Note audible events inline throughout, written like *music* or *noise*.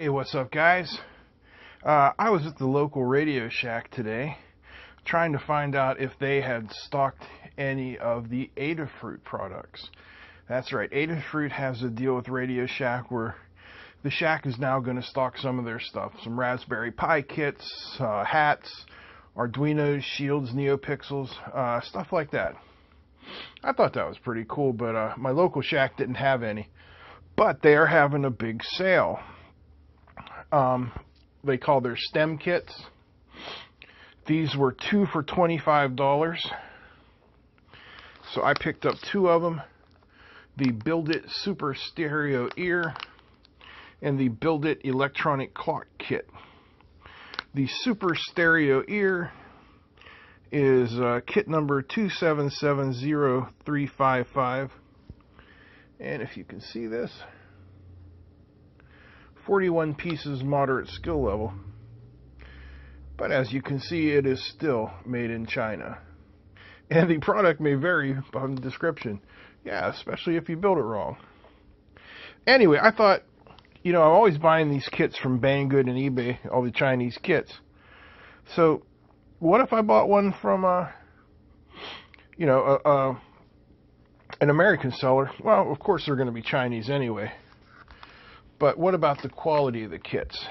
Hey, what's up, guys? Uh, I was at the local Radio Shack today trying to find out if they had stocked any of the Adafruit products. That's right, Adafruit has a deal with Radio Shack where the Shack is now going to stock some of their stuff some Raspberry Pi kits, uh, hats, Arduinos, Shields, NeoPixels, uh, stuff like that. I thought that was pretty cool, but uh, my local Shack didn't have any. But they are having a big sale. Um, they call their STEM kits. These were two for $25. So I picked up two of them. The Build It Super Stereo Ear and the Build It Electronic Clock Kit. The Super Stereo Ear is uh, kit number 2770355. And if you can see this, 41 pieces moderate skill level. But as you can see, it is still made in China. And the product may vary on the description. Yeah, especially if you build it wrong. Anyway, I thought, you know, I'm always buying these kits from Banggood and eBay, all the Chinese kits. So, what if I bought one from, uh, you know, uh, uh, an American seller? Well, of course they're going to be Chinese anyway. But what about the quality of the kits?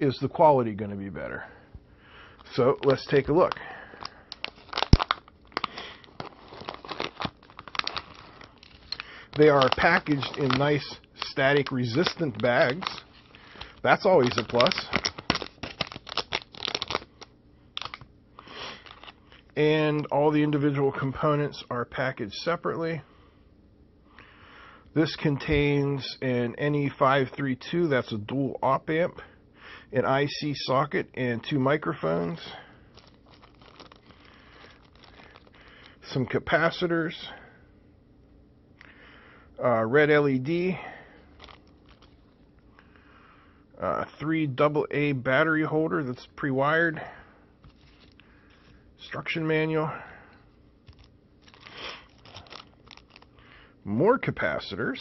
Is the quality going to be better? So let's take a look. They are packaged in nice static resistant bags. That's always a plus. And all the individual components are packaged separately. This contains an NE532, that's a dual op amp, an IC socket, and two microphones. Some capacitors, uh, red LED, uh, three AA battery holder that's pre-wired, instruction manual, more capacitors.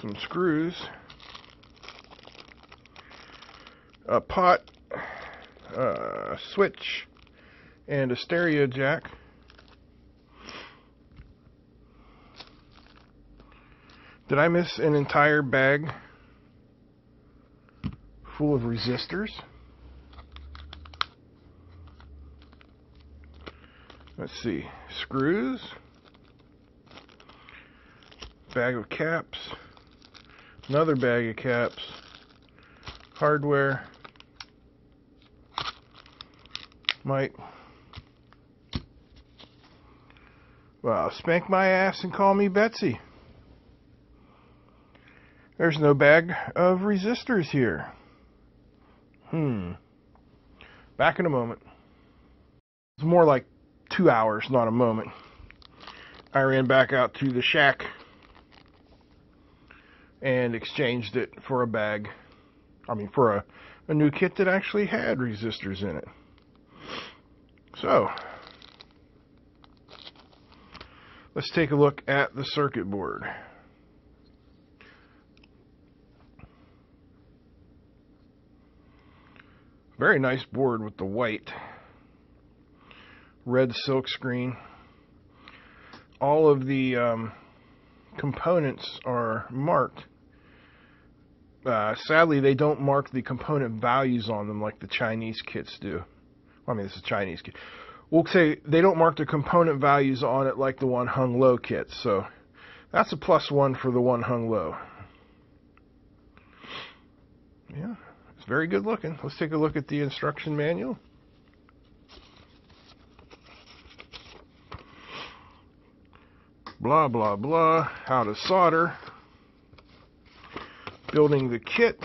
Some screws. A pot, a switch, and a stereo jack. Did I miss an entire bag full of resistors? Let's see, screws, bag of caps, another bag of caps, hardware, might, well, spank my ass and call me Betsy. There's no bag of resistors here. Hmm. Back in a moment. It's more like two hours, not a moment. I ran back out to the shack and exchanged it for a bag. I mean, for a, a new kit that actually had resistors in it. So, let's take a look at the circuit board. Very nice board with the white red silk screen. All of the um, components are marked. Uh, sadly, they don't mark the component values on them like the Chinese kits do. Well, I mean, this is Chinese kit. We'll say they don't mark the component values on it like the one hung low kit. So that's a plus one for the one hung low. Yeah, it's very good looking. Let's take a look at the instruction manual. Blah, blah, blah, how to solder, building the kit.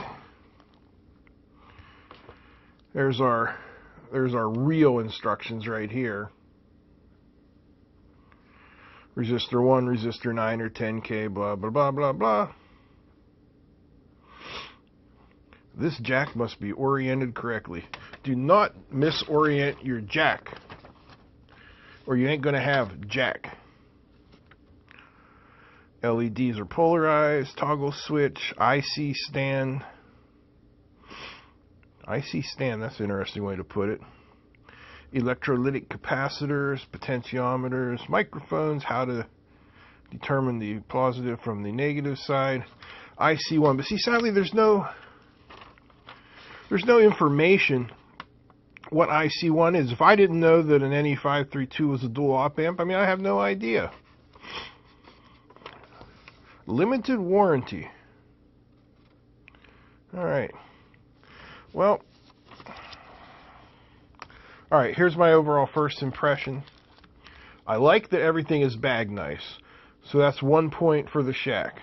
There's our, there's our real instructions right here. Resistor 1, resistor 9 or 10K, blah, blah, blah, blah, blah. This jack must be oriented correctly. Do not misorient your jack, or you ain't going to have jack. LEDs are polarized, toggle switch, IC stand. IC stand, that's an interesting way to put it. Electrolytic capacitors, potentiometers, microphones, how to determine the positive from the negative side. IC1, but see, sadly, there's no there's no information what IC1 is. If I didn't know that an NE532 was a dual op amp, I mean, I have no idea. Limited warranty. All right. Well, all right, here's my overall first impression. I like that everything is bag nice. So that's one point for the shack.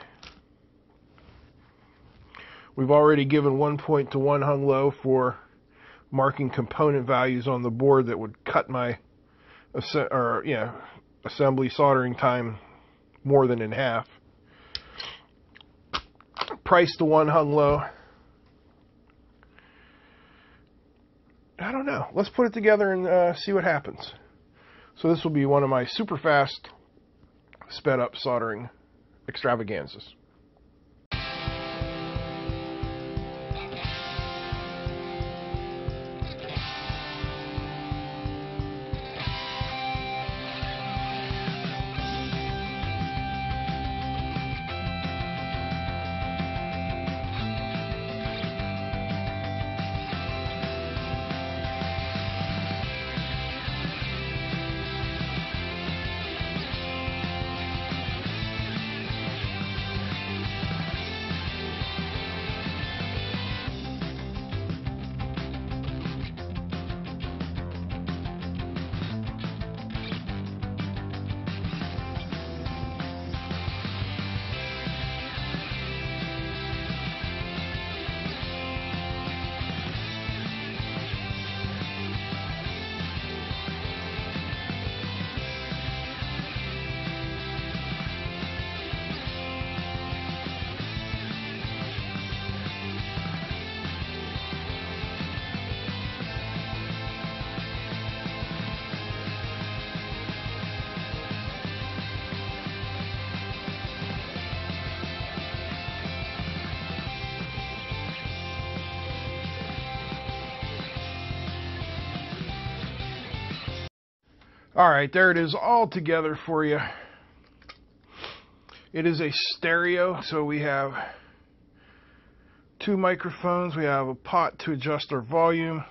We've already given one point to one hung low for marking component values on the board that would cut my or yeah, assembly soldering time more than in half. Price to one hung low. I don't know. Let's put it together and uh, see what happens. So this will be one of my super fast sped up soldering extravaganzas. All right, there it is all together for you. It is a stereo, so we have two microphones. We have a pot to adjust our volume.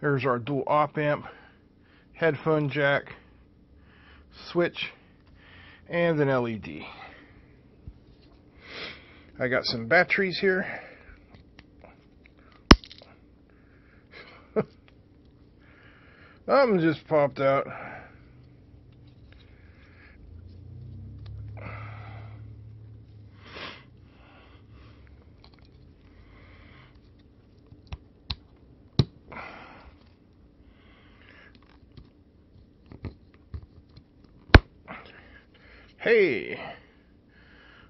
There's our dual op amp, headphone jack, switch, and an LED. I got some batteries here. *laughs* Something just popped out. Hey,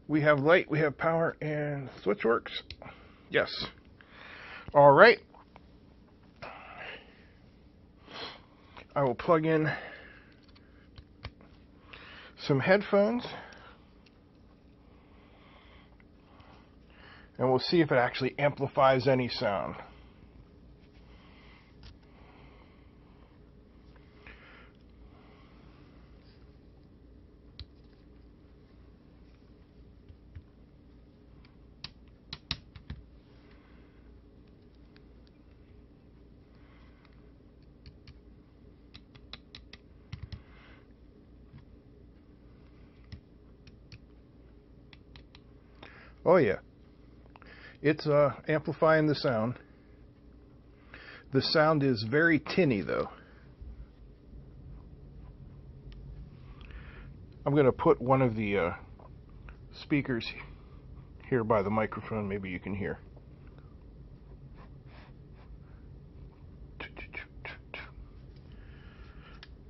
we have light, we have power, and switch works. Yes. All right. I will plug in some headphones and we'll see if it actually amplifies any sound. Oh yeah, it's uh, amplifying the sound. The sound is very tinny though. I'm going to put one of the uh, speakers here by the microphone. Maybe you can hear.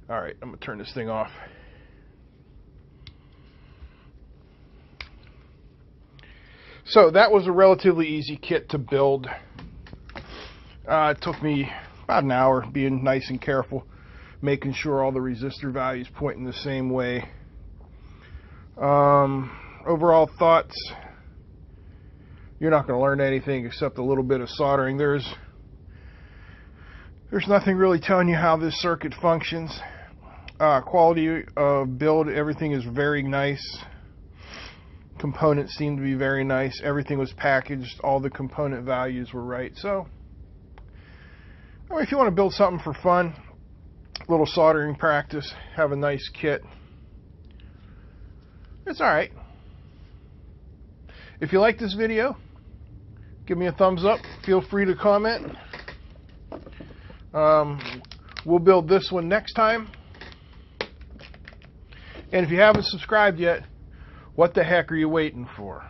All right, I'm going to turn this thing off. So that was a relatively easy kit to build. Uh, it took me about an hour being nice and careful, making sure all the resistor values point in the same way. Um, overall thoughts. You're not going to learn anything except a little bit of soldering. There's there's nothing really telling you how this circuit functions. Uh, quality of build, everything is very nice. Components seemed to be very nice. Everything was packaged. All the component values were right. So, if you want to build something for fun, a little soldering practice, have a nice kit, it's alright. If you like this video, give me a thumbs up. Feel free to comment. Um, we'll build this one next time. And if you haven't subscribed yet, what the heck are you waiting for?